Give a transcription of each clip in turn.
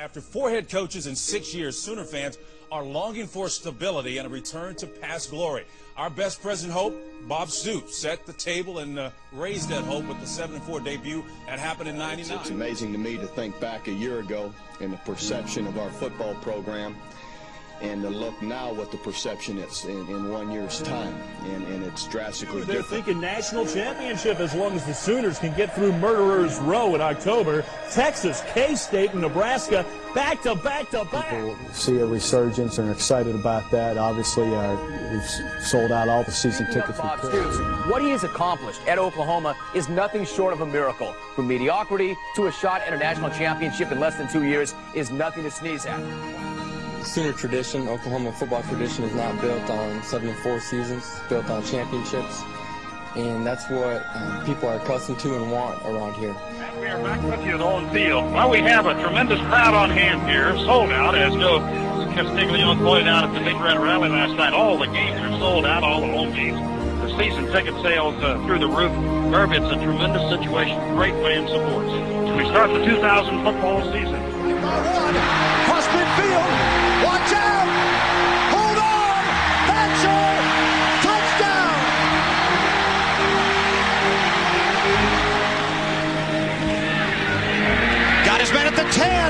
After four head coaches in six years, Sooner fans are longing for stability and a return to past glory. Our best present hope, Bob Stoops, set the table and uh, raised that hope with the 7-4 debut that happened in 99. It's amazing to me to think back a year ago and the perception of our football program and to look now what the perception is in, in one year's time, and, and it's drastically They're different. thinking national championship as long as the Sooners can get through Murderers Row in October. Texas, K-State, and Nebraska back to back to back. People see a resurgence and are excited about that. Obviously, uh, we've sold out all the season tickets Bob. Stoops, what he has accomplished at Oklahoma is nothing short of a miracle. From mediocrity to a shot at a national championship in less than two years is nothing to sneeze at. Sooner tradition, Oklahoma football tradition is not built on seven and four seasons, built on championships. And that's what um, people are accustomed to and want around here. And we are back with you on field. Well, we have a tremendous crowd on hand here, sold out, as Joe Castiglione pointed out at the Big Red Rally last night. All the games are sold out, all the home games. The season ticket sales uh, through the roof. Herb, it's a tremendous situation. Great fan support. We start the 2000 football season.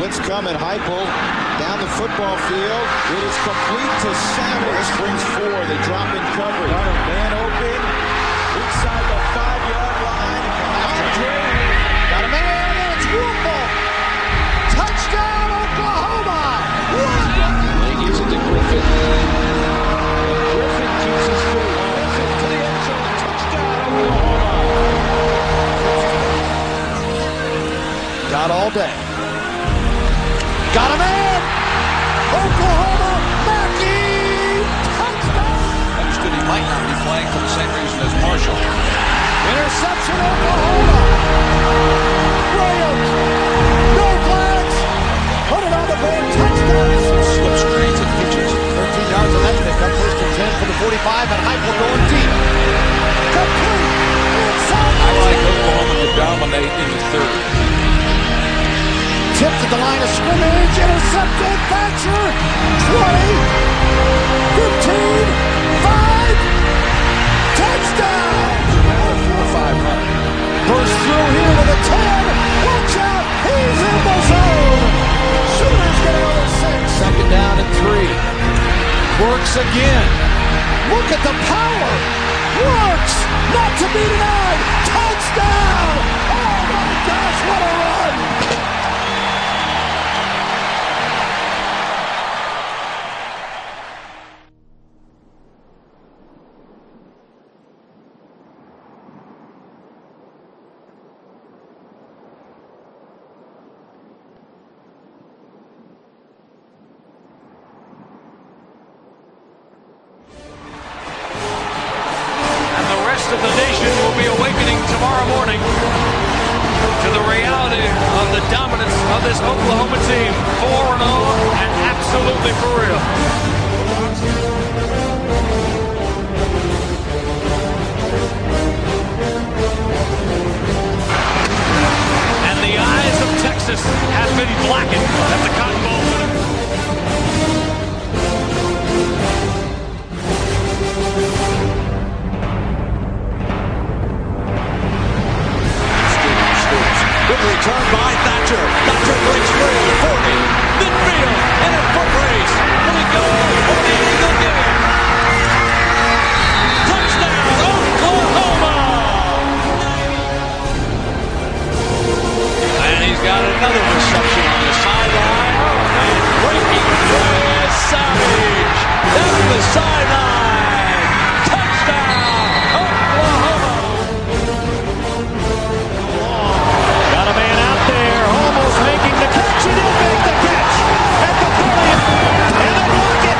blitz coming, Heupel down the football field. It is complete to Sanders. Brings four. They drop in coverage. Got a man open inside the five-yard line. Andre Got a man, and it's Rupel. Touchdown, Oklahoma. They gives it to Griffin. Griffin keeps his feet. Griffin to the end zone. Touchdown, Oklahoma. Got all day. Got a man. Oklahoma, Mackey. Touchdown. Understood he might not be playing for the same reason as Marshall. Interception, Oklahoma. Williams. No flags. Put it on the board. Touchdown. Slip screens and pitches. 13 yards on that pickup. First and 10 for the 45, and Heupel going deep. Complete. Inside I like Oklahoma to dominate in the third. Tipped at the line of scrimmage. Intercepted. Thatcher. 20. 15. 5. Touchdown. Four five run. Burst through here with a 10. Watch out. He's in the zone. Sooners get another six. Second down and three. Works again. Look at the power. Works. Not to be denied. Touchdown. Oh my gosh, what a run. Tomorrow morning to the reality of the dominance of this Oklahoma team. 4 0 and absolutely for real. sideline. Touchdown, Oklahoma. Got a man out there, almost making the catch. He did make the catch at the and it.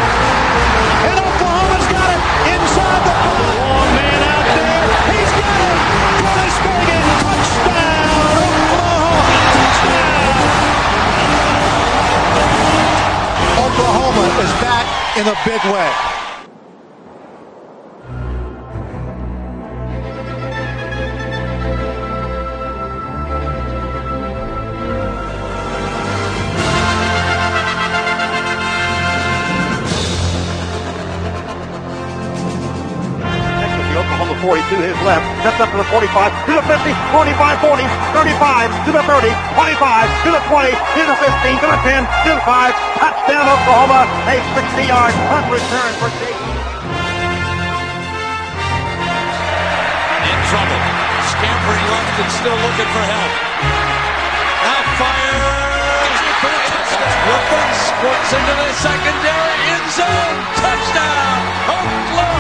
And Oklahoma's got it inside the five. Long man out there, he's got it. Dennis touchdown, Oklahoma. Touchdown. Oklahoma is back in a big way. 40 to his left, steps up to the 45, to the 50, 45, 40, 35, to the 30, 25, to the 20, to the 15, to the 10, to the 5, touchdown Oklahoma, a 60-yard punt return for Jake. In trouble, scampering left and still looking for help. Now fires for. Griffin squirts into the secondary end zone, touchdown Oklahoma.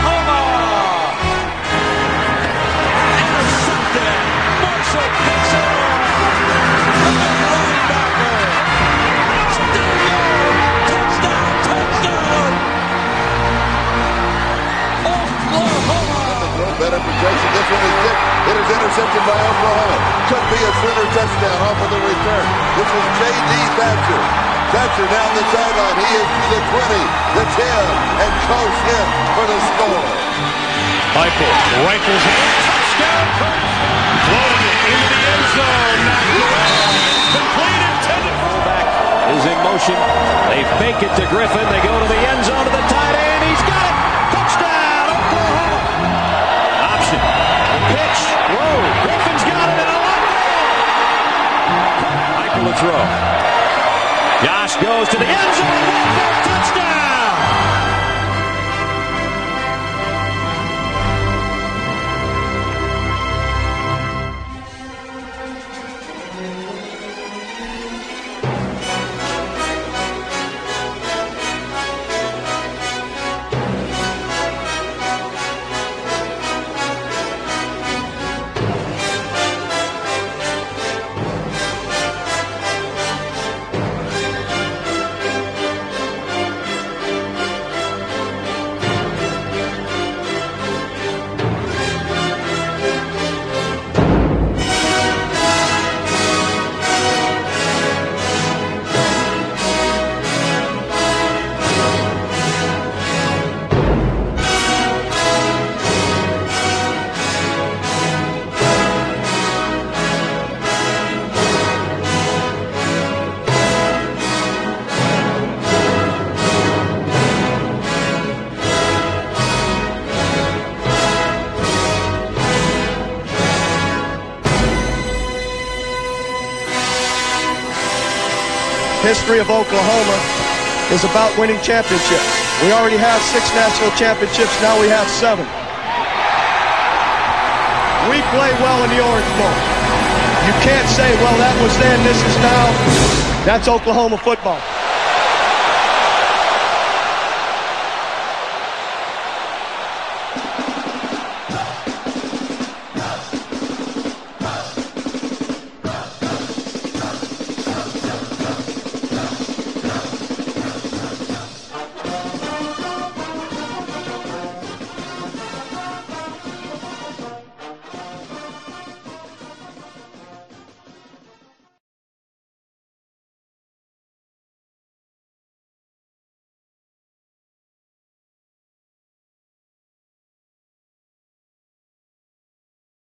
The sideline. He is to the 20, the 10, and close in for the score. Heupel rifles it. Touchdown, Curtis. Floating it into the end zone. Complete intended for back is in motion. They fake it to Griffin. They go to the end zone to the tight end. History of Oklahoma is about winning championships. We already have six national championships, now we have seven. We play well in the Orange Bowl. You can't say, well, that was then, this is now. That's Oklahoma football.